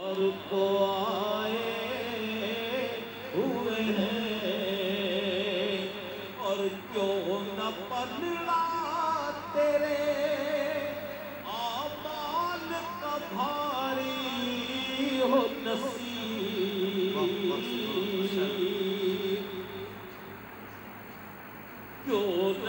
और को आए हुए हैं। और क्यों न पलड़ा तेरे आमाल का भारी हो नसीब। क्यों न